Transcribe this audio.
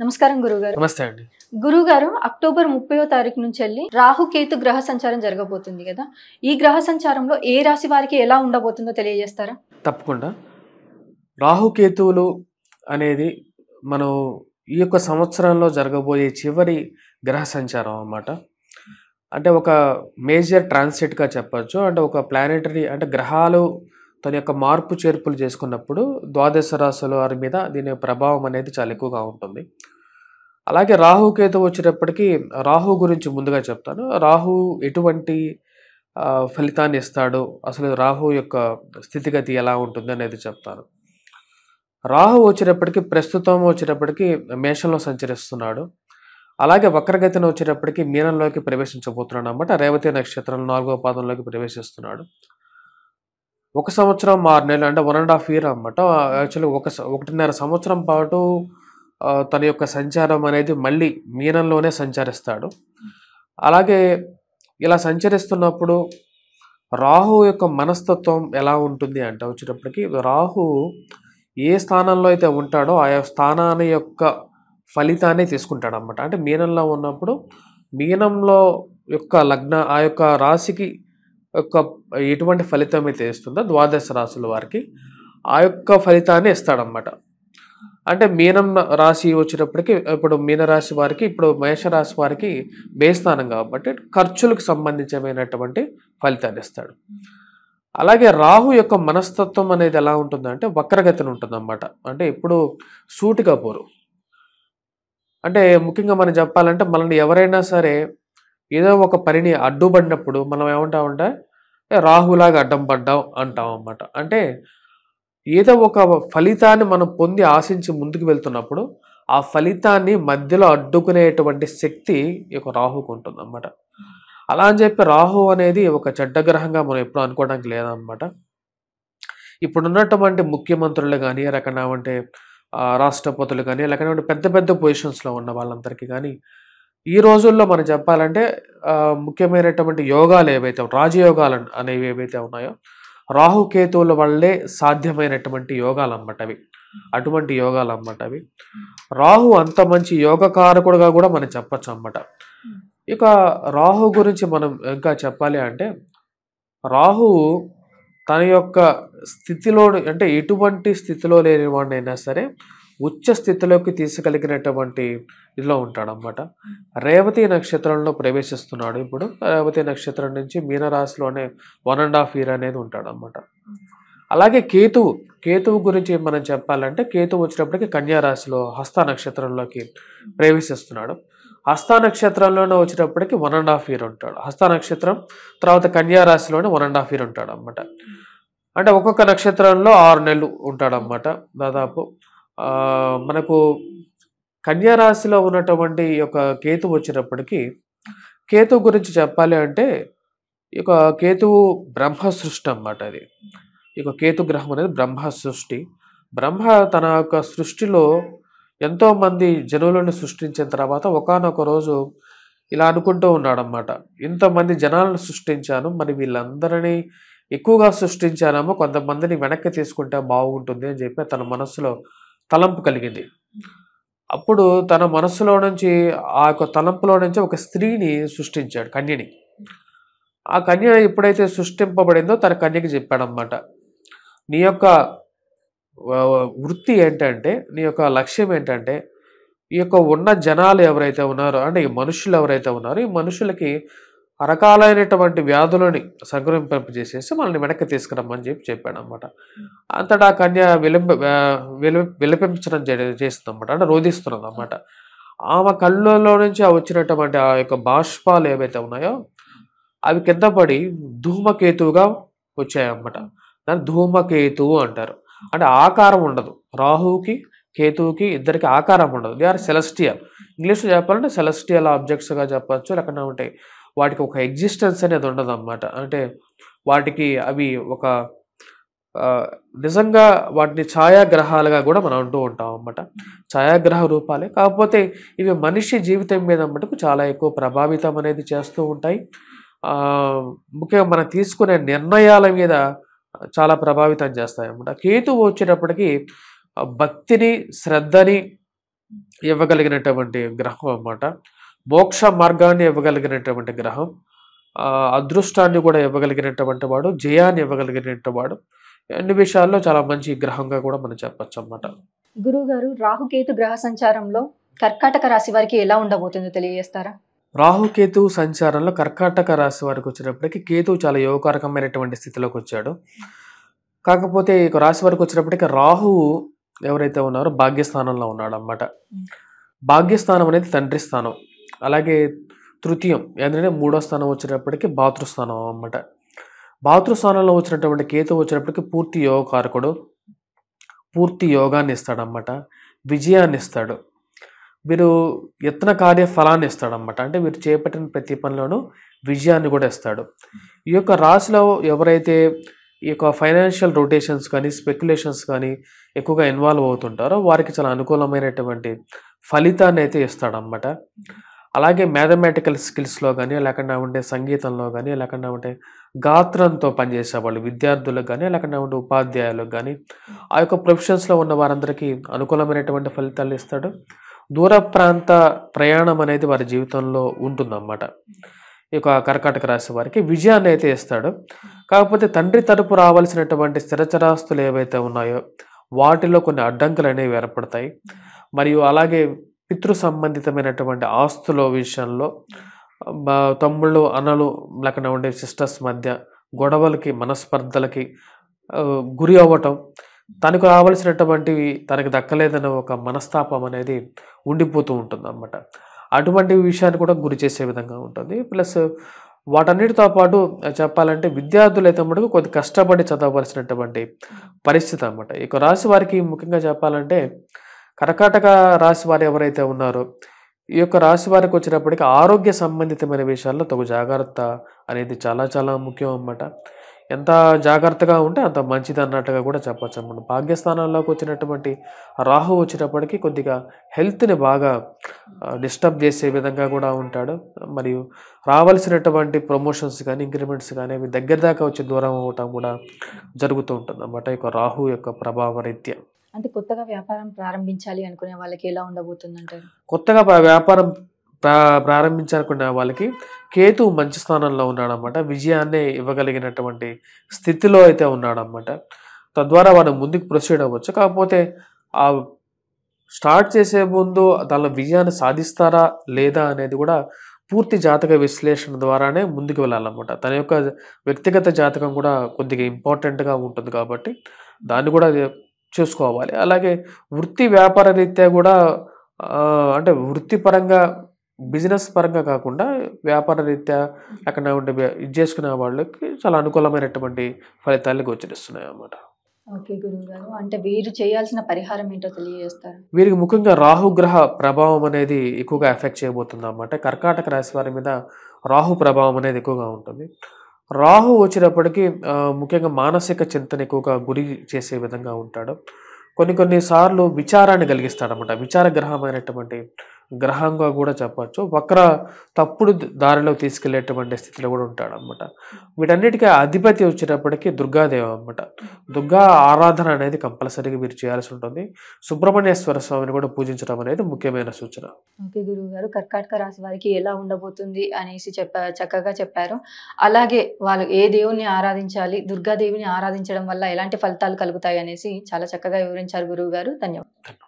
నమస్కారం గురుగారు. నమస్తే అండి. గురుగారు అక్టోబర్ ముప్పయో తారీఖు నుంచి వెళ్ళి రాహుకేతు గ్రహ సంచారం జరగబోతుంది కదా. ఈ గ్రహ సంచారంలో ఏ రాశి వారికి ఎలా ఉండబోతుందో తెలియజేస్తారా? తప్పకుండా. రాహుకేతువులు అనేది మనం ఈ యొక్క సంవత్సరంలో జరగబోయే చివరి గ్రహ సంచారం అన్నమాట. అంటే ఒక మేజర్ ట్రాన్సిట్గా చెప్పొచ్చు. అంటే ఒక ప్లానెటరీ అంటే గ్రహాలు తన యొక్క మార్పు చేర్పులు చేసుకున్నప్పుడు ద్వాదశ రాశుల వారి మీద దీని ప్రభావం అనేది చాలా ఎక్కువగా ఉంటుంది. అలాగే రాహుకేతు వచ్చేటప్పటికి రాహు గురించి ముందుగా చెప్తాను. రాహు ఎటువంటి ఫలితాన్ని ఇస్తాడు? అసలు రాహు యొక్క స్థితిగతి ఎలా ఉంటుంది అనేది చెప్తాను. రాహు వచ్చేటప్పటికి ప్రస్తుతం వచ్చేటప్పటికి మేషంలో సంచరిస్తున్నాడు. అలాగే వక్రగతిని వచ్చేటప్పటికి మీనంలోకి ప్రవేశించబోతున్నాడు అనమాట రేవతి నక్షత్రం నాలుగో పాదంలోకి ప్రవేశిస్తున్నాడు. ఒక సంవత్సరం ఆరు నెలలు అంటే వన్ అండ్ హాఫ్ ఇయర్ అనమాట యాక్చువల్లీ ఒక ఒకటిన్నర సంవత్సరం పాటు తన యొక్క సంచారం అనేది మళ్ళీ మీనంలోనే సంచరిస్తాడు. అలాగే ఇలా సంచరిస్తున్నప్పుడు రాహు యొక్క మనస్తత్వం ఎలా ఉంటుంది అంటే వచ్చేటప్పటికి రాహు ఏ స్థానంలో అయితే ఉంటాడో ఆయా స్థానాన్ని యొక్క ఫలితాన్ని తీసుకుంటాడు అనమాట అంటే మీనంలో ఉన్నప్పుడు మీనంలో యొక్క లగ్న ఆ యొక్క రాశికి యొక్క ఎటువంటి ఫలితం అయితే ఇస్తుందో ద్వాదశ రాశుల వారికి ఆ యొక్క ఫలితాన్ని ఇస్తాడనమాట అంటే మీనం రాశి వచ్చినప్పటికీ ఇప్పుడు మీనరాశి వారికి ఇప్పుడు మేషరాశి వారికి బేస్థానం కాబట్టి ఖర్చులకు సంబంధించినటువంటి ఫలితాన్ని ఇస్తాడు. అలాగే రాహు యొక్క మనస్తత్వం అనేది ఎలా ఉంటుందంటే వక్రగతిని ఉంటుందన్నమాట. అంటే ఇప్పుడు సూటిగా పోరు. అంటే ముఖ్యంగా మనం చెప్పాలంటే మనల్ని ఎవరైనా సరే ఏదో ఒక పనిని అడ్డుపడినప్పుడు మనం ఏమంటామంటే రాహులాగా అడ్డం పడ్డాం అంటాం అన్నమాట. అంటే ఏదో ఒక ఫలితాన్ని మనం పొంది ఆశించి ముందుకు వెళ్తున్నప్పుడు ఆ ఫలితాన్ని మధ్యలో అడ్డుకునేటువంటి శక్తి ఈ యొక్క రాహుకు ఉంటుంది అన్నమాట. అలా అని చెప్పి రాహు అనేది ఒక చెడ్డ గ్రహంగా మనం ఎప్పుడు అనుకోవడానికి లేదన్నమాట. ఇప్పుడున్నటువంటి ముఖ్యమంత్రులు కానీ లేకపోతే రాష్ట్రపతులు కానీ లేకపోతే పెద్ద పెద్ద పొజిషన్స్లో ఉన్న వాళ్ళందరికీ కానీ ఈ రోజుల్లో మనం చెప్పాలంటే ముఖ్యమైనటువంటి యోగాలు ఏవైతే రాజయోగాలు అనేవి ఏవైతే ఉన్నాయో రాహుకేతువుల వల్లే సాధ్యమైనటువంటి యోగాలు అన్నమాట అవి. అటువంటి యోగాలు అన్నమాట అవి. రాహు అంత మంచి యోగకారకుడుగా కూడా మనం చెప్పచ్చు అన్నమాట ఇక రాహు గురించి మనం ఇంకా చెప్పాలి అంటే రాహు తన యొక్క స్థితిలో అంటే ఎటువంటి స్థితిలో లేని వాడినైనా సరే ఉచ్చ స్థితిలోకి తీసుకెళ్ళినటువంటి ఇదిలో ఉంటాడనమాట రేవతి నక్షత్రంలో ప్రవేశిస్తున్నాడు ఇప్పుడు. రేవతి నక్షత్రం నుంచి మీనరాశిలోనే వన్ అండ్ హాఫ్ ఇయర్ అనేది ఉంటాడనమాట అలాగే కేతువు కేతువు గురించి మనం చెప్పాలంటే కేతువు వచ్చినప్పటికీ కన్యారాశిలో హస్త నక్షత్రంలోకి ప్రవేశిస్తున్నాడు. హస్త నక్షత్రంలోనే వచ్చినప్పటికీ వన్ అండ్ హాఫ్ ఇయర్ ఉంటాడు. హస్త నక్షత్రం తర్వాత కన్యారాశిలోనే వన్ అండ్ హాఫ్ ఇయర్ ఉంటాడు అనమాట అంటే ఒక్కొక్క నక్షత్రంలో ఆరు నెలలు ఉంటాడనమాట దాదాపు. మనకు కన్యారాశిలో ఉన్నటువంటి యొక్క కేతు వచ్చినప్పటికీ కేతు గురించి చెప్పాలి అంటే ఈ యొక్క కేతువు బ్రహ్మ సృష్టి అన్నమాట అది. ఈ యొక్క కేతు గ్రహం అనేది బ్రహ్మ సృష్టి బ్రహ్మ తన యొక్క సృష్టిలో ఎంతోమంది జనులను సృష్టించిన తర్వాత ఒకానొక రోజు ఇలా అనుకుంటూ ఉన్నాడనమాట ఇంతమంది జనాలను సృష్టించాను మరి వీళ్ళందరినీ ఎక్కువగా సృష్టించానేమో కొంతమందిని వెనక్కి తీసుకుంటే బాగుంటుంది అని చెప్పి తన మనసులో తలంపు కలిగింది. అప్పుడు తన మనసులో నుంచి ఆ యొక్క తలంపులో నుంచి ఒక స్త్రీని సృష్టించాడు కన్యని. ఆ కన్య ఎప్పుడైతే సృష్టింపబడిందో తన కన్యకి చెప్పాడనమాట నీ యొక్క వృత్తి ఏంటంటే నీ యొక్క లక్ష్యం ఏంటంటే ఈ యొక్క ఉన్న జనాలు ఎవరైతే ఉన్నారో అంటే ఈ మనుషులు ఎవరైతే ఉన్నారో ఈ మనుషులకి రకాలైనటువంటి వ్యాధులని సంక్రమింపజేసేసి మనల్ని వెనక్కి తీసుకురమ్మని చెప్పి చెప్పాడు అనమాట అంతటా కన్య విలంబ విల- విలపించడం చేస్తుంది అనమాట అంటే రోధిస్తున్నది అనమాట ఆమె కళ్ళలో నుంచి వచ్చినటువంటి ఆ యొక్క బాష్పాలు ఏవైతే ఉన్నాయో అవి కింద పడి ధూమకేతువుగా వచ్చాయన్నమాట దాన్ని ధూమకేతువు అంటారు. అంటే ఆకారం ఉండదు. రాహువుకి కేతువుకి ఇద్దరికి ఆకారం ఉండదు. They are celestial. ఇంగ్లీష్లో చెప్పాలంటే సెలస్టియల్ ఆబ్జెక్ట్స్గా చెప్పచ్చు ఉంటాయి. వాటికి ఒక ఎగ్జిస్టెన్స్ అనేది ఉండదు అన్నమాట అంటే వాటికి అవి ఒక నిజంగా వాటిని ఛాయాగ్రహాలుగా కూడా మనం అంటూ ఉంటాం అన్నమాట. ఛాయాగ్రహ రూపాలే. కాకపోతే ఇవి మనిషి జీవితం మీద మటుకు చాలా ఎక్కువ ప్రభావితం అనేది చేస్తూ ఉంటాయి. ముఖ్యంగా మనం తీసుకునే నిర్ణయాల మీద చాలా ప్రభావితం చేస్తాయి అన్నమాట. కేతువు వచ్చేటప్పటికి భక్తిని శ్రద్ధని ఇవ్వగలిగినటువంటి గ్రహం అన్నమాట. మోక్ష మార్గాన్ని ఇవ్వగలిగినటువంటి గ్రహం అదృష్టాన్ని కూడా ఇవ్వగలిగినటువంటి వాడు జయాన్ని ఇవ్వగలిగినటువంటి వాడు. అన్ని విషయాల్లో చాలా మంచి గ్రహంగా కూడా మనం చెప్పొచ్చు అన్నమాట. గురువు గారు రాహుకేతు గ్రహ సంచారంలో కర్కాటక రాశి వారికి ఎలా ఉండబోతుందో తెలియజేస్తారా? రాహుకేతు సంచారంలో కర్కాటక రాశి వారికి వచ్చినప్పటికీ కేతు చాలా యోగకారకమైనటువంటి స్థితిలోకి వచ్చాడు. కాకపోతే రాశి వారికి వచ్చినప్పటికీ రాహువు ఎవరైతే ఉన్నారో భాగ్యస్థానంలో ఉన్నాడు అన్నమాట భాగ్యస్థానం అనేది తండ్రి స్థానం. అలాగే తృతీయం ఏంటంటే మూడో స్థానం వచ్చినప్పటికీ భాతృస్థానం అన్నమాట. భాతృస్థానంలో వచ్చినటువంటి కేతు వచ్చినప్పటికీ పూర్తి యోగకారకుడు పూర్తి యోగాన్ని ఇస్తాడనమాట విజయాన్ని ఇస్తాడు. మీరు యత్న కార్య ఫలాన్ని ఇస్తాడనమాట అంటే మీరు చేపట్టిన ప్రతి పనిలోనూ విజయాన్ని కూడా ఇస్తాడు. ఈ యొక్క రాశిలో ఎవరైతే ఈ యొక్క ఫైనాన్షియల్ రొటేషన్స్ కానీ స్పెక్యులేషన్స్ కానీ ఎక్కువగా ఇన్వాల్వ్ అవుతుంటారో వారికి చాలా అనుకూలమైనటువంటి ఫలితాన్ని అయితే ఇస్తాడనమాట అలాగే మ్యాథమెటికల్ స్కిల్స్లో కానీ లేకుండా ఉండే సంగీతంలో కానీ లేకుండా ఉంటే గాత్రంతో పనిచేసే వాళ్ళు విద్యార్థులకు కానీ లేకుండా ఉండే ఉపాధ్యాయులకు కానీ ఆ యొక్క ప్రొఫెషన్స్లో ఉన్న వారందరికీ అనుకూలమైనటువంటి ఫలితాలు ఇస్తాడు. దూర ప్రాంత ప్రయాణం అనేది వారి జీవితంలో ఉంటుందన్నమాట. ఈ యొక్క కర్కాటక రాశి వారికి విజయాన్ని అయితే ఇస్తాడు. కాకపోతే తండ్రి తరపు రావాల్సినటువంటి స్థిరచరాస్తులు ఏవైతే ఉన్నాయో వాటిలో కొన్ని అడ్డంకులు అనేవి ఏర్పడతాయి. మరియు అలాగే పితృ సంబంధితమైనటువంటి ఆస్తుల విషయంలో మా తమ్ముళ్ళు అన్నలు లేకుండా ఉండే సిస్టర్స్ మధ్య గొడవలకి మనస్పర్ధలకి గురి అవ్వటం తనకు రావాల్సినటువంటివి తనకు దక్కలేదన్న ఒక మనస్తాపం అనేది ఉండిపోతూ ఉంటుంది అన్నమాట అటువంటి విషయాన్ని కూడా గురి చేసే విధంగా ఉంటుంది. ప్లస్ వాటన్నిటితో పాటు చెప్పాలంటే విద్యార్థులు అయితే మటుకు కొద్ది కష్టపడి చదవవలసినటువంటి పరిస్థితి అన్నమాట. ఇక రాశి వారికి ముఖ్యంగా చెప్పాలంటే కర్కాటక రాశి వారు ఎవరైతే ఉన్నారో ఈ యొక్క రాశి వారికి వచ్చినప్పటికీ ఆరోగ్య సంబంధితమైన విషయాల్లో తగు జాగ్రత్త అనేది చాలా చాలా ముఖ్యం అన్నమాట. ఎంత జాగ్రత్తగా ఉంటే అంత మంచిది అన్నట్టుగా కూడా చెప్పొచ్చు అన్నమాట. భాగ్యస్థానంలోకి వచ్చినటువంటి రాహు వచ్చినప్పటికీ కొద్దిగా హెల్త్ని బాగా డిస్టర్బ్ చేసే విధంగా కూడా ఉంటాడు. మరియు రావాల్సినటువంటి ప్రమోషన్స్ కానీ ఇంక్రిమెంట్స్ కానీ అవి దగ్గర దాకా వచ్చి దూరం అవ్వటం కూడా జరుగుతూ ఉంటుంది అన్నమాట. ఈ యొక్క రాహు యొక్క ప్రభావ రీత్యా. అంటే కొత్తగా వ్యాపారం ప్రారంభించాలి అనుకునే వాళ్ళకి ఎలా ఉండబోతుందంటే కొత్తగా వ్యాపారం ప్రా ప్రారంభించాలనుకున్న వాళ్ళకి కేతు మంచి స్థానంలో ఉన్నాడనమాట విజయాన్ని ఇవ్వగలిగినటువంటి స్థితిలో అయితే ఉన్నాడనమాట తద్వారా వాడు ముందుకు ప్రొసీడ్ అవ్వచ్చు. కాకపోతే ఆ స్టార్ట్ చేసే ముందు దానిలో విజయాన్ని సాధిస్తారా లేదా అనేది కూడా పూర్తి జాతక విశ్లేషణ ద్వారానే ముందుకు వెళ్ళాలన్నమాట. తన యొక్క వ్యక్తిగత జాతకం కూడా కొద్దిగా ఇంపార్టెంట్గా ఉంటుంది కాబట్టి దాన్ని కూడా చూసుకోవాలి. అలాగే వృత్తి వ్యాపార రీత్యా కూడా అంటే వృత్తిపరంగా బిజినెస్ పరంగా కాకుండా వ్యాపార రీత్యా అక్కడ ఉండే ఇది చేసుకునే వాళ్ళకి చాలా అనుకూలమైనటువంటి ఫలితాలు గోచరిస్తున్నాయి అన్నమాట. ఓకే అంటే వీరు చేయాల్సిన పరిహారం ఏంటో తెలియజేస్తారు? వీరికి ముఖ్యంగా రాహుగ్రహ ప్రభావం అనేది ఎక్కువగా ఎఫెక్ట్ చేయబోతుంది అన్నమాట కర్కాటక రాశి వారి మీద రాహు ప్రభావం అనేది ఎక్కువగా ఉంటుంది. రాహు వచ్చినప్పటికీ ముఖ్యంగా మానసిక చింతన ఎక్కువగా గురి చేసే విధంగా ఉంటాడు. కొన్ని కొన్ని సార్లు విచారాన్ని కలిగిస్తాడనమాట విచార గ్రహమైనటువంటి గ్రహంగా కూడా చెప్పచ్చు. వక్ర తప్పుడు దారిలో తీసుకెళ్ళేటువంటి స్థితిలో కూడా ఉంటాడు అనమాట వీటన్నిటికీ అధిపతి వచ్చేటప్పటికి దుర్గాదేవి అనమాట దుర్గా ఆరాధన అనేది కంపల్సరీగా మీరు చేయాల్సి ఉంటుంది. సుబ్రహ్మణ్యేశ్వర స్వామిని కూడా పూజించడం అనేది ముఖ్యమైన సూచన. ఓకే గురువు గారు కర్కాటక రాశి వారికి ఎలా ఉండబోతుంది అనేసి చెప్ప చక్కగా చెప్పారు. అలాగే వాళ్ళు ఏ దేవుని ఆరాధించాలి దుర్గాదేవిని ఆరాధించడం వల్ల ఎలాంటి ఫలితాలు కలుగుతాయి అనేసి చాలా చక్కగా వివరించారు గురువు గారు ధన్యవాదాలు.